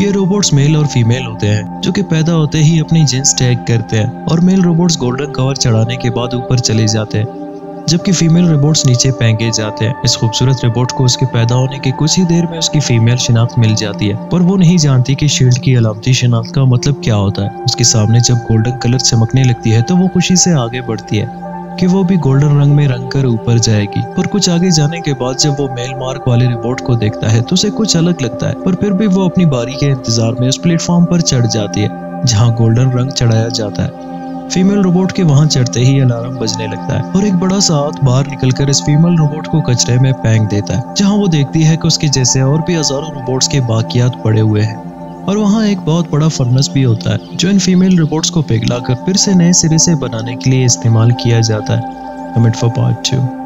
ये robots mail और female होते हैं, जो कि पैदा होते ही अपनी जींस टैग करते हैं और मेल रोबोट्स गोल्डन कवर चढ़ाने के बाद ऊपर चले जाते हैं, जबकि फीमेल रोबोट्स नीचे फेंके जाते हैं। इस खूबसूरत रोबोट को उसके पैदा होने के कुछ ही देर में उसकी फीमेल शिनाख्त मिल जाती है, पर वो नहीं जानती कि शील्ड की अलामती शिनाख्त का मतलब क्या होता है। उसके सामने जब गोल्डन कलर चमकने लगती है तो वो खुशी से आगे बढ़ती है। कि वो भी गोल्डन रंग में रंग कर ऊपर जाएगी। पर कुछ आगे जाने के बाद जब वो मेल मार्क वाले रिपोर्ट को देखता है तो उसे कुछ अलग लगता है। पर फिर भी वो अपनी बारी के इंतज़ार में उस प्लेटफॉर्म पर चढ़ जाती है, जहाँ गोल्डन रंग चढ़ाया जाता है। फीमेल रोबोट के वहाँ चढ़ते ही अलार्म बजने लगता है और एक बड़ा सा हाथ बाहर निकलकर इस फीमेल रोबोट को कचरे में फेंक देता है, जहाँ वो देखती है कि उसके जैसे और भी हज़ारों रोबोट्स के बाकियात पड़े हुए हैं। और वहाँ एक बहुत बड़ा फर्नेस भी होता है, जो इन फीमेल रोबोट्स को पिघला कर फिर से नए सिरे से बनाने के लिए इस्तेमाल किया जाता है। For part two